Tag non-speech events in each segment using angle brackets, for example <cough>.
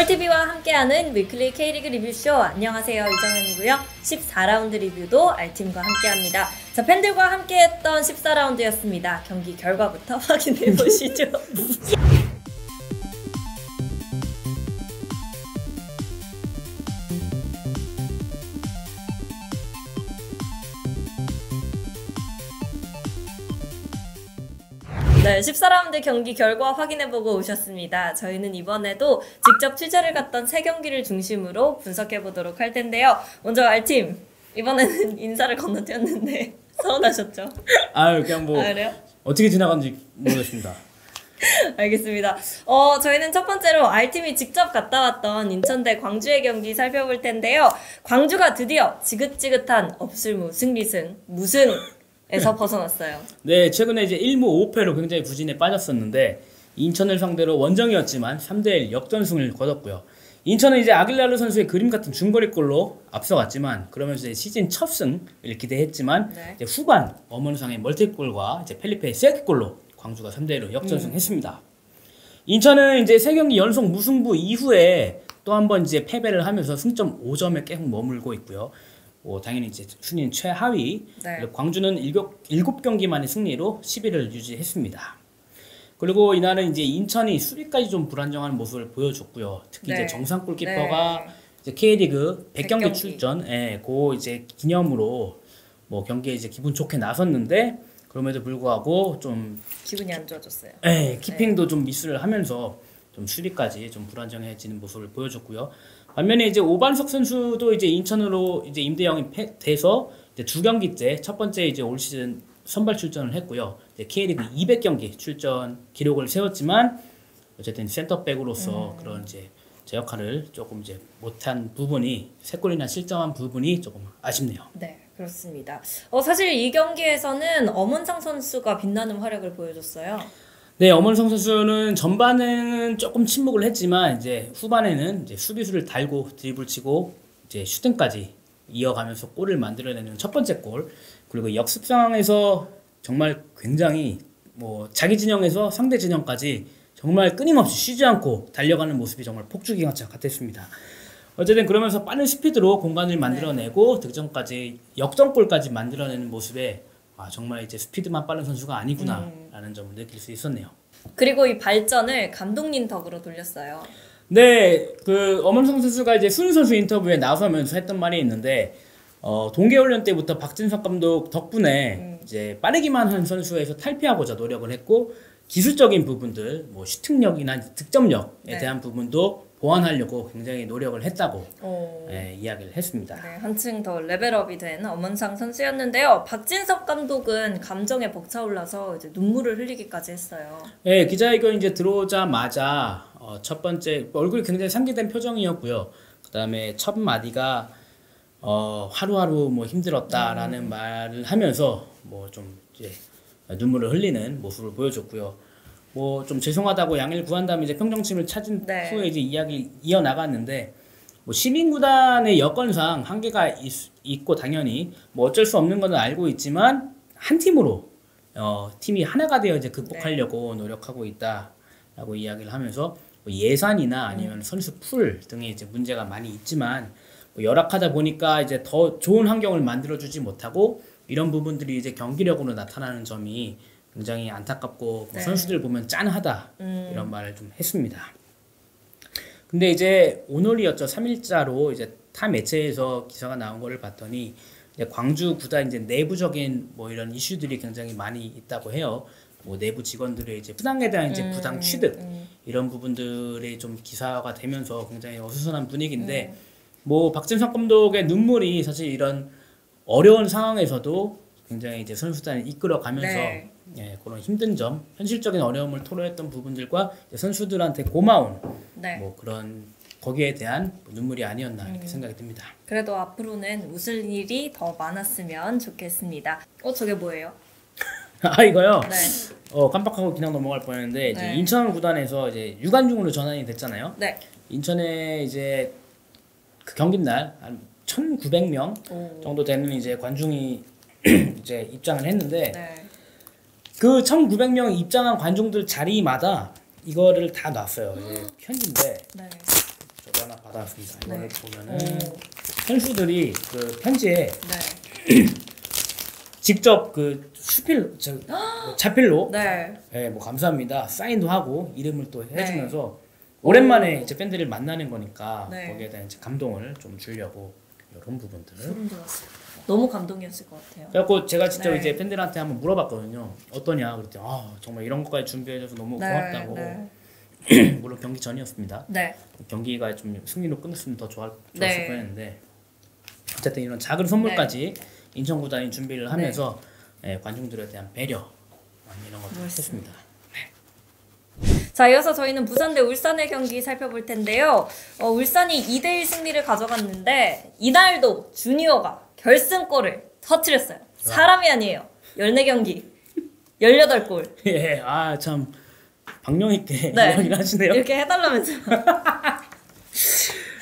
꿀TV와 함께하는 위클리 K리그 리뷰쇼. 안녕하세요. 이정현이고요. 14라운드 리뷰도 알팀과 함께합니다. 자 팬들과 함께했던 14라운드였습니다. 경기 결과부터 <laughs> 확인해 보시죠 <laughs> 네, 14라운드 경기 결과 확인해보고 오셨습니다. 저희는 이번에도 직접 취재를 갔던 세 경기를 중심으로 분석해보도록 할 텐데요. 먼저 R팀, 이번에는 <laughs> 인사를 건너뛰었는데 <laughs> 서운하셨죠? 아유 그냥 뭐 아, 그래요? 어떻게 지나간지 모르겠습니다. <laughs> 알겠습니다. 어, 저희는 첫 번째로 R팀이 직접 갔다 왔던 인천 대 광주의 경기 살펴볼 텐데요. 광주가 드디어 지긋지긋한 없을 무 승리승, 무승 에서 벗어났어요. 네 최근에 이제 1무 5패로 굉장히 부진에 빠졌었는데 인천을 상대로 원정이었지만 3대1 역전승을 거뒀고요. 인천은 이제 아길라르 선수의 그림 같은 중거리골로 앞서갔지만 그러면서 이제 시즌 첫 승을 기대했지만 네. 이제 후반 엄원상의 멀티골과 이제 펠리페의 세트골로 광주가 3대1로 역전승했습니다. 인천은 이제 세 경기 연속 무승부 이후에 또 한 번 이제 패배를 하면서 승점 5점에 계속 머물고 있고요. 뭐 당연히 이제 순위는 최하위. 네. 광주는 일곱, 일곱 경기만의 승리로 10위를 유지했습니다. 그리고 이날은 이제 인천이 수비까지 좀 불안정한 모습을 보여줬고요. 특히 네. 이제 정상 골키퍼가 네. 이제 K리그 100경기 100경기. 출전, 예, 그 이제 기념으로 뭐 경기에 이제 기분 좋게 나섰는데 그럼에도 불구하고 좀 기분이 안 좋아졌어요. 예, 키핑도 좀 미스를 하면서 좀 수비까지 좀 불안정해지는 모습을 보여줬고요. 반면에 이제 오반석 선수도 이제 인천으로 이제 임대영이 패- 돼서 이제 두 경기째 첫 번째 이제 올 시즌 선발 출전을 했고요. 이제 K리그 200경기 출전 기록을 세웠지만 어쨌든 센터백으로서 그런 이제 제 역할을 조금 이제 못한 부분이 세 골이나 실점한 부분이 조금 아쉽네요. 네, 그렇습니다. 어, 사실 이 경기에서는 엄원상 선수가 빛나는 활약을 보여줬어요. 네, 엄원성 선수는 전반에는 조금 침묵을 했지만 이제 후반에는 이제 수비수를 달고 드리블 치고 이제 슈팅까지 이어가면서 골을 만들어내는 첫 번째 골 그리고 역습 상황에서 정말 굉장히 뭐 자기 진영에서 상대 진영까지 정말 끊임없이 쉬지 않고 달려가는 모습이 정말 폭주기관차 같았습니다. 어쨌든 그러면서 빠른 스피드로 공간을 만들어내고 득점까지 역전골까지 만들어내는 모습에 아 정말 이제 스피드만 빠른 선수가 아니구나라는 점을 느낄 수 있었네요. 그리고 이 발전을 감독님 덕으로 돌렸어요. 네, 그 엄원성 선수가 이제 순 선수 인터뷰에 나서면서 했던 말이 있는데 어, 동계훈련 때부터 박진석 감독 덕분에 이제 빠르기만 한 선수에서 탈피하고자 노력을 했고 기술적인 부분들, 뭐 슈팅력이나 득점력에 네. 대한 부분도 보완하려고 굉장히 노력을 했다고 어, 예, 이야기를 했습니다. 네, 한층 더 레벨업이 된 엄원상 선수였는데요. 박진석 감독은 감정에 벅차올라서 이제 눈물을 흘리기까지 했어요. 예, 기자회견 이제 들어오자마자 어, 첫 번째 얼굴이 굉장히 상기된 표정이었고요. 그다음에 첫 마디가 어, 하루하루 뭐 힘들었다라는 말을 하면서 뭐 좀 이제 눈물을 흘리는 모습을 보여줬고요. 뭐 좀 죄송하다고 양해를 구한 다음에 이제 평정심을 찾은 네. 후에 이제 이야기 이어 나갔는데 뭐 시민구단의 여건상 한계가 있, 있고 당연히 뭐 어쩔 수 없는 것은 알고 있지만 한 팀으로 어, 팀이 하나가 되어 이제 극복하려고 노력하고 있다라고 이야기를 하면서 뭐 예산이나 아니면 선수 풀 등에 이제 문제가 많이 있지만 뭐 열악하다 보니까 이제 더 좋은 환경을 만들어주지 못하고 이런 부분들이 이제 경기력으로 나타나는 점이 굉장히 안타깝고 뭐 네. 선수들 보면 짠하다 음. 이런 말을 좀 했습니다. 근데 이제 오늘이었죠. 3일자로 이제 타 매체에서 기사가 나온 거를 봤더니 광주 구단 이제 내부적인 뭐 이런 이슈들이 굉장히 많이 있다고 해요. 뭐 내부 직원들의 이제 부당에 대한 이제 부당 취득 음. 이런 부분들이 좀 기사화가 되면서 굉장히 어수선한 분위기인데 음. 뭐 박진석 감독의 눈물이 사실 이런 어려운 상황에서도 굉장히 이제 선수단을 이끌어가면서 네. 예, 그런 힘든 점, 현실적인 어려움을 토로했던 부분들과 선수들한테 고마운 네. 뭐 그런 거기에 대한 눈물이 아니었나 음. 이렇게 생각이 듭니다. 그래도 앞으로는 웃을 일이 더 많았으면 좋겠습니다. 어, 저게 뭐예요? <laughs> 아 이거요. 네. 어 깜빡하고 그냥 넘어갈 뻔했는데 이제 네. 인천 구단에서 이제 유관중으로 전환이 됐잖아요. 네. 인천에 이제 그 경기 날한 1,900명 오. 정도 되는 이제 관중이 <clears throat> 이제 입장을 했는데 네. 그 1,900명 입장한 관중들 자리마다 이거를 다 놨어요. 이제 편지인데 네. 받아왔습니다. 네. 오, 보면은 선수들이 그 편지에 네. <clears throat> 직접 그 수필 저 자필로 네. 예, 뭐 감사합니다 사인도 하고 이름을 또 네. 해주면서 오랜만에 이제 팬들을 만나는 거니까 네. 거기에 대한 이제 감동을 좀 주려고 이런 부분들. 소름 돋았어요. 너무 감동이었을 것 같아요. 그래갖고 제가 직접 네. 이제 팬들한테 한번 물어봤거든요. 어떠냐 그랬더니 아 정말 이런 것까지 준비해줘서 너무 고맙다고. 네. <clears throat> 물론 경기 전이었습니다. 네. 경기가 좀 승리로 끝났으면 더 좋았, 좋았을 네. 뻔했는데 어쨌든 이런 작은 선물까지 인천 구단이 준비를 하면서 예, 관중들에 대한 배려 아, 이런 멋있습니다. 했습니다. 자, 이어서 저희는 부산 대 울산의 경기 살펴볼 텐데요. 어, 울산이 2대1 승리를 가져갔는데 이날도 주니어가 결승골을 터뜨렸어요. 사람이 아니에요. 14경기. 18골. <laughs> 예, 아참 박력 있게 네. 이야기를 하시네요. 이렇게 해달라면서. <laughs>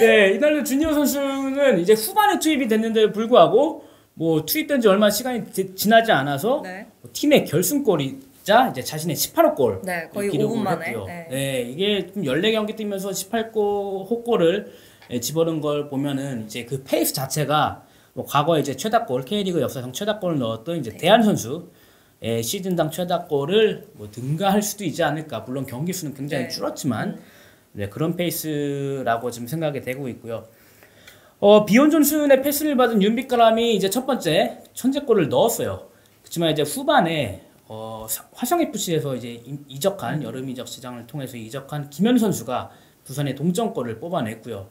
네, 이날도 주니어 선수는 이제 후반에 투입이 됐는데도 불구하고 뭐 투입된 지 얼마 시간이 지- 지나지 않아서 네. 뭐 팀의 결승골이자 이제 자신의 18호 골 네, 거의 기록을 5분 만에. 했고요. 네. 네. 이게 좀 14경기 뛰면서 18골 호골을 예, 집어넣은 걸 보면은 이제 그 페이스 자체가 뭐 과거에 이제 최다골 K리그 역사상 최다골을 넣었던 이제 네. 데얀 선수 의 시즌당 최다골을 뭐 능가할 수도 있지 않을까. 물론 경기 수는 굉장히 네. 줄었지만 네, 그런 페이스라고 지금 생각이 되고 있고요. 어, 비욘 존슨의 패스를 받은 윤빛가람이 이제 첫 번째 선제골을 넣었어요. 그렇지만 이제 후반에 어, 사- 화성 FC에서 이제 이- 이적한 여름 이적 시장을 통해서 이적한 김현 선수가 부산의 동점골을 뽑아냈고요.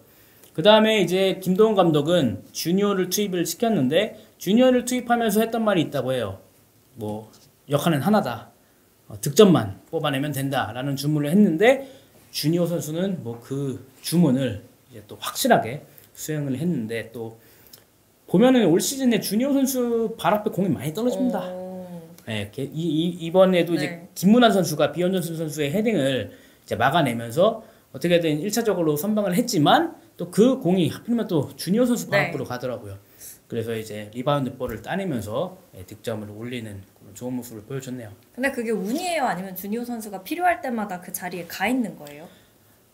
그 다음에 이제 김동훈 감독은 주니어를 투입을 시켰는데 주니어를 투입하면서 했던 말이 있다고 해요. 뭐 역할은 하나다. 어, 득점만 뽑아내면 된다라는 주문을 했는데 주니어 선수는 뭐 그 주문을 이제 또 확실하게 수행을 했는데 또 보면은 올 시즌에 주니어 선수 발 앞에 공이 많이 떨어집니다. 어, 네, 게- 이, 이, 이번에도 이제 네. 김문환 선수가 비현전순 선수의 헤딩을 이제 막아내면서 어떻게든 1차적으로 선방을 했지만 또 그 공이 하필이면 또 주니어 선수 발 네. 앞으로 가더라고요. 그래서 이제 리바운드 볼을 따내면서 예, 득점을 올리는 그런 좋은 모습을 보여줬네요. 근데 그게 운이에요? 아니면 주니어 선수가 필요할 때마다 그 자리에 가 있는 거예요?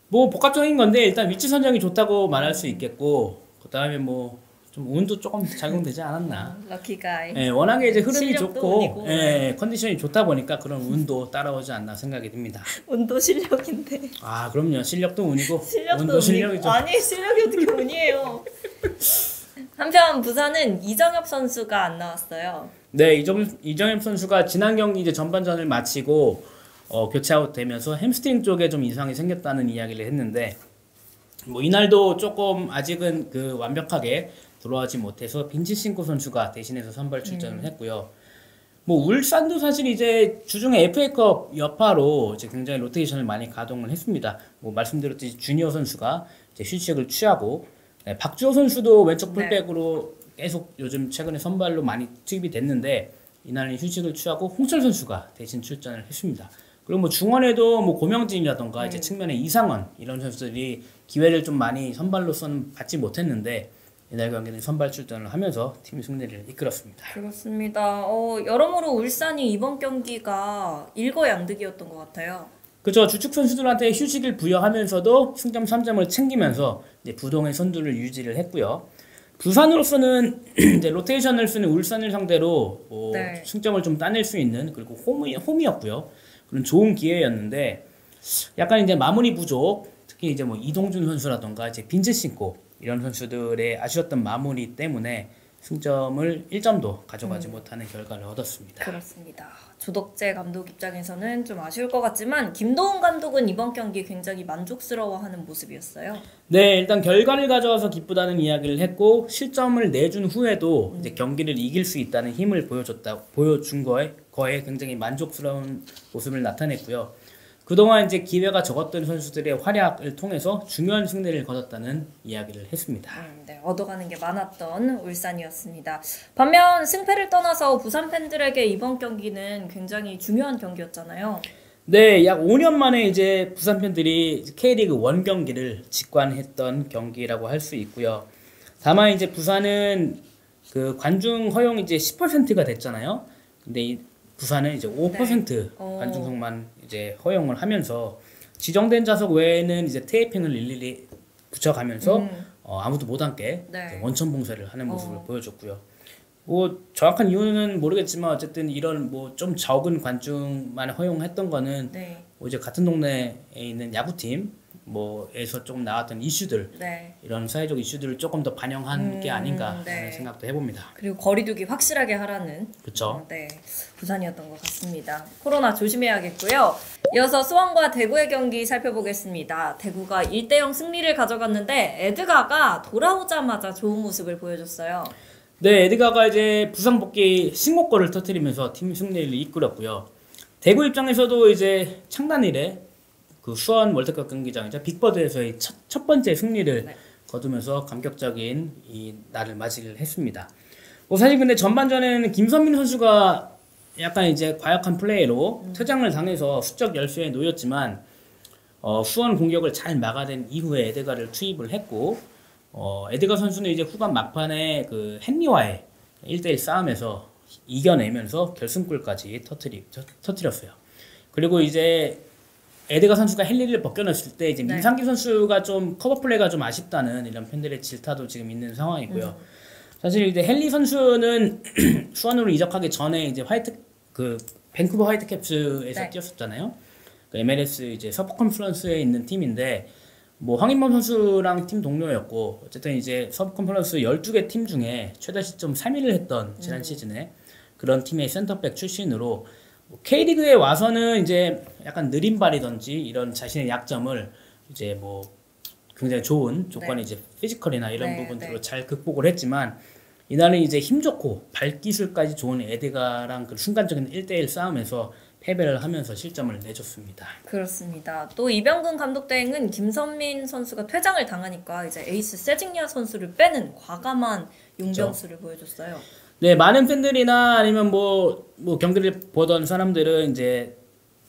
뭐 복합적인 건데 일단 위치 선정이 좋다고 말할 수 있겠고 그 다음에 뭐 좀 운도 조금 작용되지 않았나. Lucky guy. 예, 워낙에 이제 흐름이 좋고. 예, 컨디션이 좋다 보니까 그런 운도 따라오지 않나 생각이 듭니다. <laughs> 운도 실력인데. 아 그럼요 실력도 운이고 <laughs> 실력도 운도 운이- 실력이죠. 아니 실력이 어떻게 운이에요? 한편 부산은 이정협 선수가 안 나왔어요. 네 이정 이정협 선수가 지난 경기 이제 전반전을 마치고 어, 교체 아웃되면서 햄스트링 쪽에 좀 이상이 생겼다는 이야기를 했는데 뭐 이날도 조금 아직은 그 완벽하게 돌아오지 못해서 빈치싱코 선수가 대신해서 선발 출전을 했고요. 뭐 울산도 사실 이제 주중에 FA컵 여파로 이제 굉장히 로테이션을 많이 가동을 했습니다. 뭐 말씀드렸듯이 주니어 선수가 이제 휴식을 취하고 네, 박주호 선수도 왼쪽 네. 풀백으로 계속 요즘 최근에 선발로 많이 투입이 됐는데 이날은 휴식을 취하고 홍철 선수가 대신 출전을 했습니다. 그리고 뭐 중원에도 뭐 고명진이라던가 이제 측면에 이상원 이런 선수들이 기회를 좀 많이 선발로서는 받지 못했는데 이날 경기는 선발 출전을 하면서 팀 승리를 이끌었습니다. 그렇습니다. 어, 여러모로 울산이 이번 경기가 일거양득이었던 것 같아요. 그죠 주축 선수들한테 휴식을 부여하면서도 승점 3점을 챙기면서 부동의 선두를 유지를 했고요. 부산으로서는 <clears throat> 이제 로테이션을 쓰는 울산을 상대로 뭐 네. 승점을 좀 따낼 수 있는 그리고 홈이 홈이었고요. 그런 좋은 기회였는데 약간 이제 마무리 부족, 특히 이제 뭐 이동준 선수라던가 이제 빈츠 신고 이런 선수들의 아쉬웠던 마무리 때문에 승점을 1점도 가져가지 음. 못하는 결과를 얻었습니다. 그렇습니다. 조덕재 감독 입장에서는 좀 아쉬울 것 같지만 김도훈 감독은 이번 경기 굉장히 만족스러워하는 모습이었어요. 네, 일단 결과를 가져와서 기쁘다는 이야기를 했고 실점을 내준 후에도 이제 경기를 이길 수 있다는 힘을 보여줬다 보여준 거에 거에 굉장히 만족스러운 모습을 나타냈고요. 그동안 이제 기회가 적었던 선수들의 활약을 통해서 중요한 승리를 거뒀다는 이야기를 했습니다. 음, 네, 얻어가는 게 많았던 울산이었습니다. 반면 승패를 떠나서 부산 팬들에게 이번 경기는 굉장히 중요한 경기였잖아요. 네, 약 5년 만에 이제 부산 팬들이 K리그 원 경기를 직관했던 경기라고 할 수 있고요. 다만 이제 부산은 그 관중 허용이 이제 10%가 됐잖아요. 근데 이 부산은 이제 5% 어. 관중석만 이제 허용을 하면서 지정된 좌석 외에는 이제 테이핑을 일일이 붙여가면서 음. 어, 아무도 못 앉게 네. 원천 봉쇄를 하는 모습을 어. 보여줬고요. 뭐 정확한 이유는 모르겠지만 어쨌든 이런 뭐 좀 적은 관중만 허용했던 거는 네. 뭐 이제 같은 동네에 있는 야구팀 뭐에서 조금 나왔던 이슈들 네. 이런 사회적 이슈들을 조금 더 반영한 음, 게 아닌가 네. 하는 생각도 해봅니다. 그리고 거리두기 확실하게 하라는 그렇죠. 어, 네, 부산이었던 것 같습니다. 코로나 조심해야겠고요. 이어서 수원과 대구의 경기 살펴보겠습니다. 대구가 1대0 승리를 가져갔는데 에드가가 돌아오자마자 좋은 모습을 보여줬어요. 네, 에드가가 이제 부상 복귀 신고골을 터뜨리면서 팀 승리를 이끌었고요. 대구 입장에서도 이제 창단 이래 그 수원 월드컵 경기장이자 빅버드에서의 첫, 첫 번째 승리를 네. 거두면서 감격적인 이 날을 맞이를 했습니다. 뭐 사실 근데 전반전에는 김선민 선수가 약간 이제 과격한 플레이로 퇴장을 당해서 수적 열세에 놓였지만 어, 수원 공격을 잘 막아낸 이후에 에드가를 투입을 했고 어, 에드가 선수는 이제 후반 막판에 그 헨리와의 1대1 싸움에서 이겨내면서 결승골까지 터트리, 터, 터트렸어요. 그리고 이제 에드가 선수가 헨리를 벗겨냈을 때 이제 네. 민상기 선수가 좀 커버 플레이가 좀 아쉽다는 이런 팬들의 질타도 지금 있는 상황이고요. 사실 이제 헨리 선수는 <clears throat> 수원으로 이적하기 전에 이제 화이트 그 밴쿠버 화이트캡스에서 네. 뛰었었잖아요. 그 MLS 이제 서부 컨퍼런스에 있는 팀인데 뭐 황인범 선수랑 팀 동료였고 어쨌든 이제 서부 컨퍼런스 12개 팀 중에 최다 실점 3위를 했던 지난 시즌에 그런 팀의 센터백 출신으로 뭐 K리그에 와서는 이제 약간 느린 발이든지 이런 자신의 약점을 이제 뭐 굉장히 좋은 조건이 이제 피지컬이나 이런 네, 부분들로 네. 잘 극복을 했지만 이날은 이제 힘 좋고 발기술까지 좋은 에드가랑 그 순간적인 1대1 싸움에서 패배를 하면서 실점을 내줬습니다. 그렇습니다. 또 이병근 감독 대행은 김선민 선수가 퇴장을 당하니까 이제 에이스 세징야 선수를 빼는 과감한 용병술을 보여줬어요. 네, 많은 팬들이나 아니면 뭐, 뭐 경기를 보던 사람들은 이제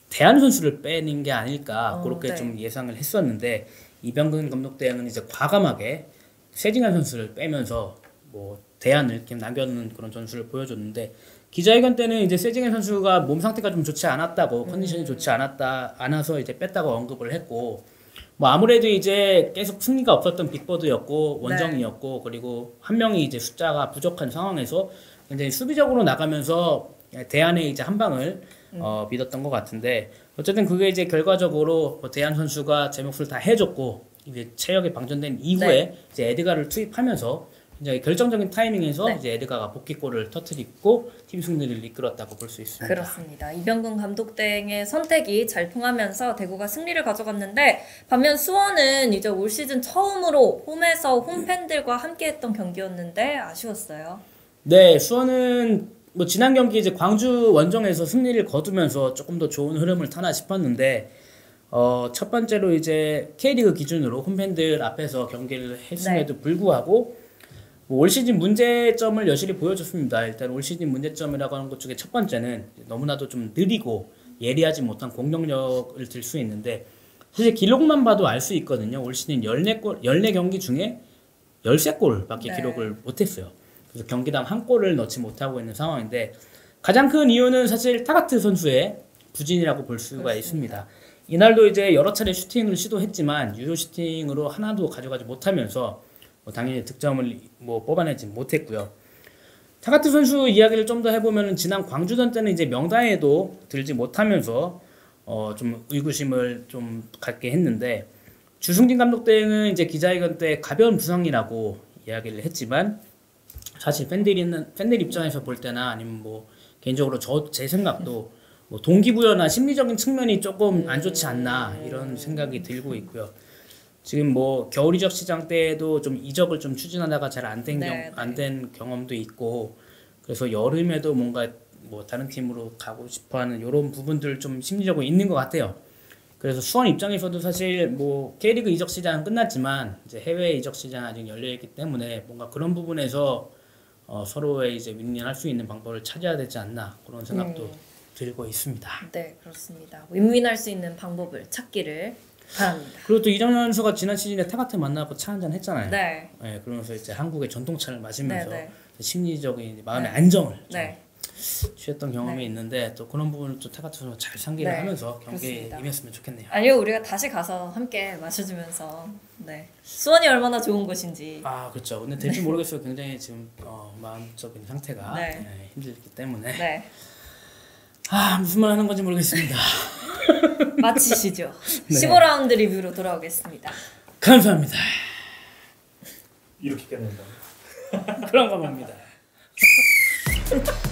대한 선수를 빼는 게 아닐까 어, 그렇게 네. 좀 예상을 했었는데 이병근 감독 대행은 이제 과감하게 세징한 선수를 빼면서 뭐 대안을 이렇게 남겨놓는 그런 전술을 보여줬는데 기자회견 때는 이제 세징한 선수가 몸 상태가 좀 좋지 않았다고 컨디션이 좋지 않았다 않아서 이제 뺐다고 언급을 했고 뭐 아무래도 이제 계속 승리가 없었던 빅버드였고 원정이었고 그리고 한 명이 이제 숫자가 부족한 상황에서 굉장히 수비적으로 나가면서 대안에 이제 한 방을 어, 믿었던 것 같은데 어쨌든 그게 이제 결과적으로 뭐 대안 선수가 제 몫을 다 해줬고 이제 체력이 방전된 이후에 네. 이제 에드가를 투입하면서 굉장히 결정적인 타이밍에서 네. 이제 에드가가 복귀골을 터뜨리고 팀 승리를 이끌었다고 볼 수 있습니다. 그렇습니다. 이병근 감독 대행의 선택이 잘 통하면서 대구가 승리를 가져갔는데 반면 수원은 이제 올 시즌 처음으로 홈에서 홈팬들과 함께했던 경기였는데 아쉬웠어요. 네, 수원은 뭐 지난 경기 이제 광주 원정에서 승리를 거두면서 조금 더 좋은 흐름을 타나 싶었는데 어, 첫 번째로 이제 K리그 기준으로 홈팬들 앞에서 경기를 했음에도 불구하고 뭐 올 시즌 문제점을 여실히 보여줬습니다. 일단 올 시즌 문제점이라고 하는 것 중에 첫 번째는 너무나도 좀 느리고 예리하지 못한 공격력을 들 수 있는데 사실 기록만 봐도 알 수 있거든요. 올 시즌 14골 14경기 중에 13골밖에 네. 기록을 못했어요. 그래서 경기당 한 골을 넣지 못하고 있는 상황인데 가장 큰 이유는 사실 타가트 선수의 부진이라고 볼 수가 그렇습니다. 있습니다. 이날도 이제 여러 차례 슈팅을 시도했지만 유효 슈팅으로 하나도 가져가지 못하면서 뭐 당연히 득점을 뭐 뽑아내지 못했고요. 타가트 선수 이야기를 좀 더 해보면 지난 광주전 때는 이제 명단에도 들지 못하면서 어 좀 의구심을 좀 갖게 했는데 주승진 감독 때는 이제 기자회견 때 가벼운 부상이라고 이야기를 했지만 사실 팬들이는 팬들 입장에서 볼 때나 아니면 뭐 개인적으로 저 제 생각도 뭐 동기부여나 심리적인 측면이 조금 안 좋지 않나 이런 생각이 들고 있고요. 지금 뭐 겨울 이적 시장 때에도 좀 이적을 좀 추진하다가 잘 안된 네, 경 네. 안된 경험도 있고 그래서 여름에도 뭔가 뭐 다른 팀으로 가고 싶어하는 이런 부분들 좀 심리적으로 있는 것 같아요. 그래서 수원 입장에서도 사실 뭐 K리그 이적 시장은 끝났지만 이제 해외 이적 시장 아직 열려 있기 때문에 뭔가 그런 부분에서 어, 서로의 이제 윈윈할 수 있는 방법을 찾아야 되지 않나 그런 생각도 음. 들고 있습니다. 네, 그렇습니다. 윈윈할 수 있는 방법을 찾기를 바랍니다. 그리고 또 이정현 선수가 지난 시즌에 타가트 만나고 차 한잔 했잖아요. 네. 네, 그러면서 이제 한국의 전통차를 네, 마시면서 네. 심리적인 이제 마음의 네. 안정을 좀 네. 취했던 경험이 네. 있는데 또 그런 부분을 또 타가트로 잘 상기를 네, 하면서 경기에 그렇습니다. 임했으면 좋겠네요. 아니요, 우리가 다시 가서 함께 마셔주면서 네 수원이 얼마나 좋은 곳인지 아 그렇죠. 근데 될지 모르겠어요. 굉장히 지금 어, 마음적인 상태가 네. 네, 힘들기 때문에 네아 무슨 말 하는 건지 모르겠습니다. <laughs> 마치시죠. <laughs> 네. 15라운드 리뷰로 돌아오겠습니다. 감사합니다. 이렇게 끝낸다. <laughs> 그런 겁니다. <laughs>